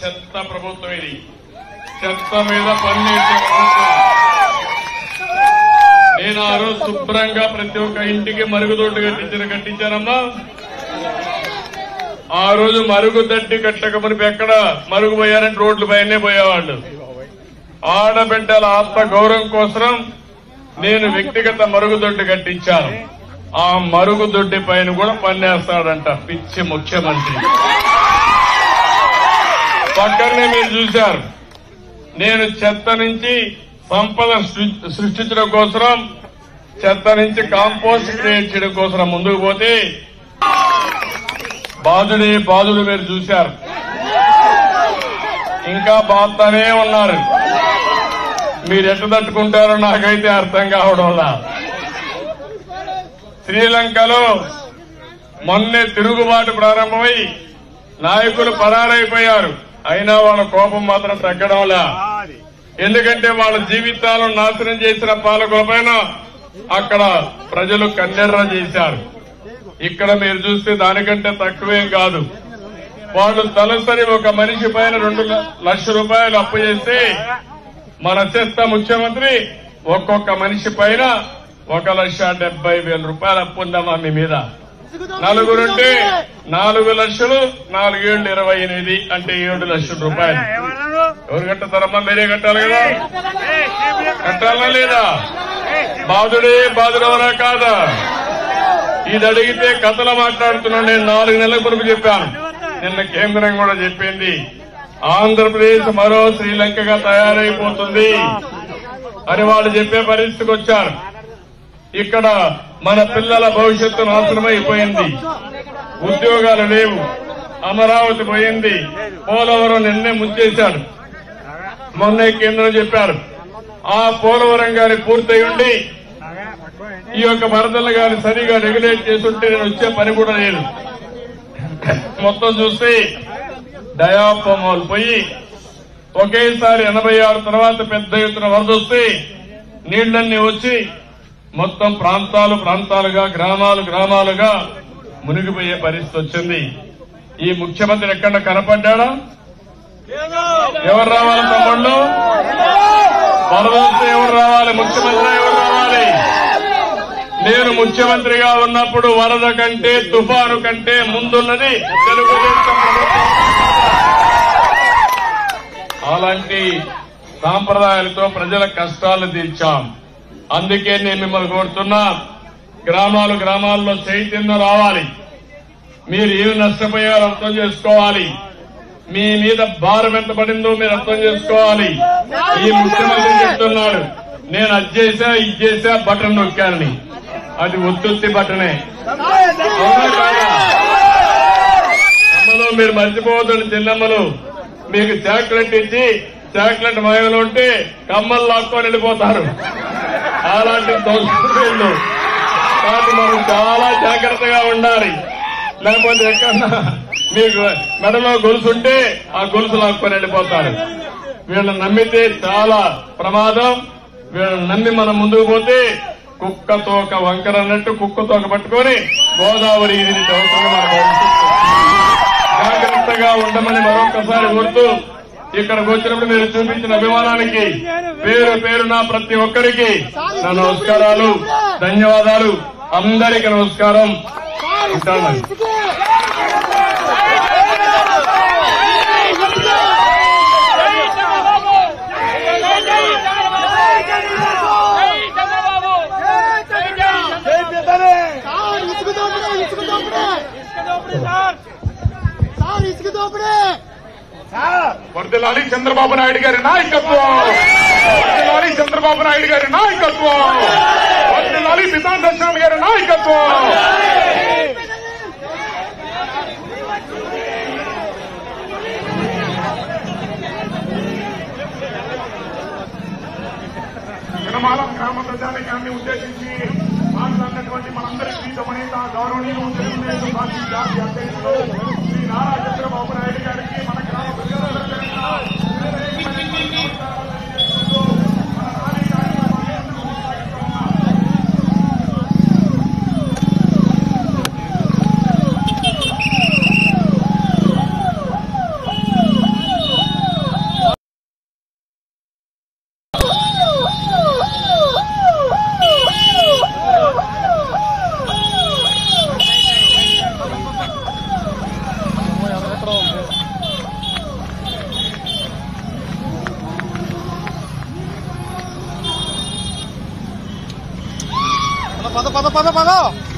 చెత్త ప్రభుత్వం ఇది చెత్త మీద పన్నేసే ప్రభుత్వం. నేను ఆ రోజు శుభ్రంగా ప్రతి ఒక్క ఇంటికి మరుగుదొడ్డు కట్టించిన కట్టించానమ్మా. ఆ రోజు మరుగుదొడ్డి కట్టక మునిపి ఎక్కడ మరుగుపోయారంటే రోడ్ల రోడ్లు పైనే పోయేవాళ్ళు. ఆడబిడ్డల ఆత్మ గౌరవం కోసం నేను వ్యక్తిగత మరుగుదొడ్డి కట్టించాను. ఆ మరుగుదొడ్డి పైన కూడా పన్నేస్తాడంట పిచ్చి ముఖ్యమంత్రి. పక్కనే మీరు చూశారు. నేను చెత్త నుంచి సంపద సృ- సృష్టించడం కోసం చెత్త నుంచి కాంపోస్ట్ క్రియేట్ చేయడం కోసం ముందుకు పోతే బాధుడే బాధుడు మీరు చూశారు. ఇంకా బాధనే ఉన్నారు. మీరు ఎట్ట తట్టుకుంటారో నాకైతే అర్థం కావడంలా శ్రీలంకలో మొన్నే తిరుగుబాటు ప్రారంభమై నాయకులు పరారైపోయారు. అయినా వాళ్ళ కోపం మాత్రం తగ్గడంలా. ఎందుకంటే వాళ్ళ జీవితాలను నాశనం చేసిన పాలకుల పైన అక్కడ ప్రజలు కన్నెర్ర చేశారు. ఇక్కడ మీరు చూస్తే దానికంటే తక్కువేం కాదు. వాళ్ళు తలసరి ఒక మనిషి పైన రెండు లక్ష రూపాయలు అప్పు చేస్తే మన చెత్త ముఖ్యమంత్రి ఒక్కొక్క మనిషి పైన ఒక లక్ష డెబ్బై వేల రూపాయలు అప్పు ఉందమ్మా మీ మీద. నలుగురుంటే నాలుగు లక్షలు నాలుగేళ్ళు ఇరవై ఎనిమిది అంటే ఏడు లక్షల రూపాయలు. ఎవరు కట్టుతారమ్మా మీరే కట్టాలి కదా? కట్టాలా లేదా? బాధుడే బాధుడవరా కాదా? ఇది అడిగితే కథలు మాట్లాడుతున్నాను నేను నాలుగు నెలల కొరకు చెప్పాను. నిన్న కేంద్రం కూడా చెప్పింది. ఆంధ్రప్రదేశ్ మరో శ్రీలంకగా తయారైపోతుంది. అని వాళ్ళు చెప్పే పరిస్థితికి వచ్చారు. ఇక్కడ మన పిల్లల భవిష్యత్తు నాశనమైపోయింది. ఉద్యోగాలు లేవు. అమరావతి పోయింది. పోలవరం నిన్నే ముంచేశాడు మొన్న కేంద్రం చెప్పారు. ఆ పోలవరం గారి పూర్తయి ఉండి ఈ యొక్క వరదలు గారి సరిగా రెగ్యులేట్ చేస్తుంటే నేను వచ్చే పని కూడా లేదు. మొత్తం చూస్తే డయాఫామాల్ పోయి ఒకేసారి ఎనభై ఆరు తర్వాత పెద్ద ఎత్తున వరద వస్తే నీళ్ళన్నీ వచ్చి మొత్తం ప్రాంతాలు ప్రాంతాలుగా గ్రామాలు గ్రామాలుగా మునిగిపోయే పరిస్థితి వచ్చింది. ఈ ముఖ్యమంత్రి ఎక్కడ కనపడ్డాడా? ఎవరు రావాలి తమ్ముళ్ళు? వరద ఎవరు రావాలి? ముఖ్యమంత్రి ఎవరు రావాలి? నేను ముఖ్యమంత్రిగా ఉన్నప్పుడు వరద కంటే తుఫాను కంటే ముందున్నది తెలుగుదేశం అలాంటి సాంప్రదాయాలతో ప్రజల కష్టాలు తీర్చాం. అందుకే నేను మిమ్మల్ని కోరుతున్నా గ్రామాలు గ్రామాల్లో చైతన్యం రావాలి. మీరు ఏమి నష్టపోయారో అర్థం చేసుకోవాలి. మీ మీద భారం ఎంత పడిందో మీరు అర్థం చేసుకోవాలి. ఈ ముఖ్యమంత్రి చెప్తున్నాడు నేను అది చేశా ఇది చేశా బటన్ నొక్కానని అది ఒత్తుత్తి బటనే. అమ్మలు మీరు మర్చిపోవద్దని చిన్నమ్మలు. మీకు చాక్లెట్ ఇచ్చి చాక్లెట్ మయంలో ఉంటే కమ్మలు లాక్కొని వెళ్ళిపోతారు. అలాంటి దోషులు కాబట్టి మనం చాలా జాగ్రత్తగా ఉండాలి. లేకపోతే ఎక్కడన్నా మీకు మెడలో గొలుసు ఉంటే ఆ గొలుసు లాక్కొని వెళ్ళిపోతారు. వీళ్ళని నమ్మితే చాలా ప్రమాదం. వీళ్ళని నమ్మి మనం ముందుకు పోతే కుక్క తోక వంకర అన్నట్టు కుక్క తోక పట్టుకొని గోదావరి ఇది జాగ్రత్తగా ఉండమని మరొకసారి కోరుతూ ఇక్కడికి వచ్చినప్పుడు మీరు చూపించిన అభిమానానికి పేరు పేరున ప్రతి ఒక్కరికి నా నమస్కారాలు ధన్యవాదాలు. అందరికీ నమస్కారం. ఉంటాను చంద్రబాబు నాయుడు గారి నాయకత్వం. వర్దిలాలి చంద్రబాబు నాయుడు గారి నాయకత్వం. గాలి పితాన్ గారి నాయకత్వం. 报告报告报告报告。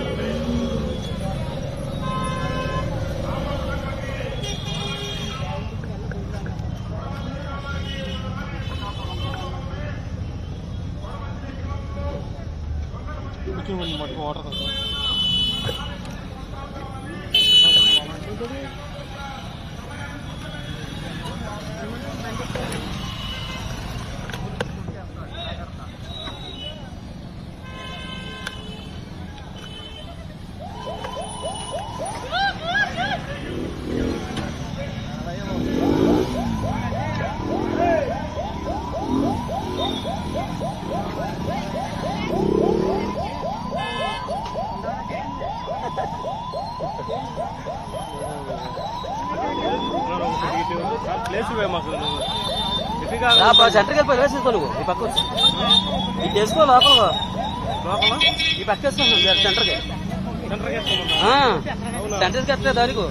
Amen. సెంటర్కి వెళ్ళిపోయి వేసేసుకో నువ్వు. ఈ పక్క వచ్చి. ఇది చేసుకో లోపల లోపల. ఈ పక్క వేసుకున్నాను సెంటర్కి ఆ, సెంటర్కి వస్తే దానికి.